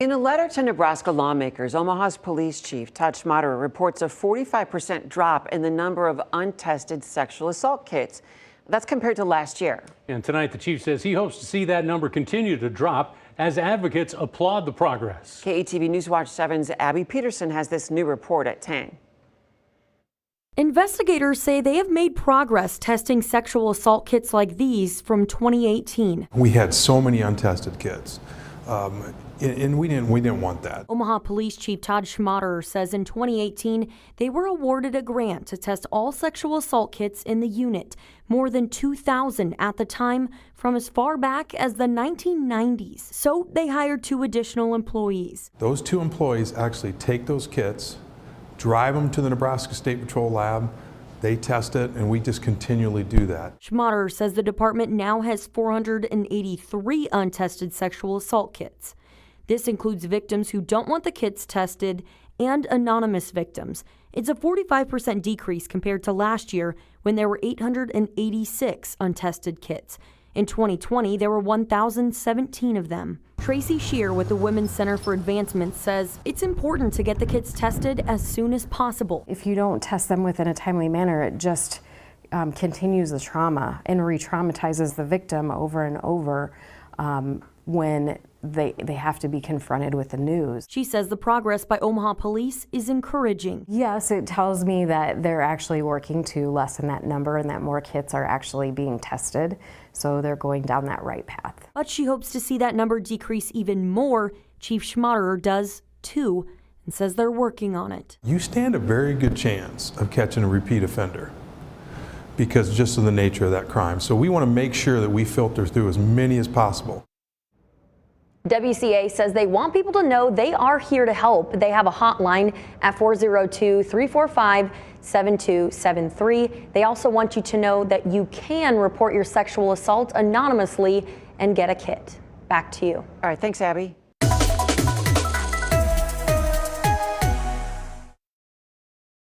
In a letter to Nebraska lawmakers, Omaha's police chief, Todd Schmaderer, reports a 45% drop in the number of untested sexual assault kits. That's compared to last year. And tonight, the chief says he hopes to see that number continue to drop as advocates applaud the progress. KETV Newswatch 7's Abbie Petersen has this new report at 10. Investigators say they have made progress testing sexual assault kits like these from 2018. We had so many untested kits. Um, and we didn't we didn't want that. Omaha Police Chief Todd Schmaderer says in 2018 they were awarded a grant to test all sexual assault kits in the unit, more than 2,000 at the time from as far back as the 1990s. So they hired two additional employees. Those two employees actually take those kits, drive them to the Nebraska State Patrol lab, they test it, and we just continually do that. Schmaderer says the department now has 483 untested sexual assault kits. This includes victims who don't want the kits tested and anonymous victims. It's a 45% decrease compared to last year when there were 886 untested kits. In 2020, there were 1,017 of them. Tracy Shear with the Women's Center for Advancement says it's important to get the kids tested as soon as possible. If you don't test them within a timely manner, it just um, continues the trauma and re traumatizes the victim over and over um, when they, they have to be confronted with the news. She says the progress by Omaha police is encouraging. Yes, it tells me that they're actually working to lessen that number and that more kits are actually being tested. So they're going down that right path. But she hopes to see that number decrease even more. Chief Schmaderer does too and says they're working on it. You stand a very good chance of catching a repeat offender because just of the nature of that crime. So we want to make sure that we filter through as many as possible. WCA says they want people to know they are here to help. They have a hotline at 402 345 7273. They also want you to know that you can report your sexual assault anonymously and get a kit. Back to you. All right, thanks, Abbie.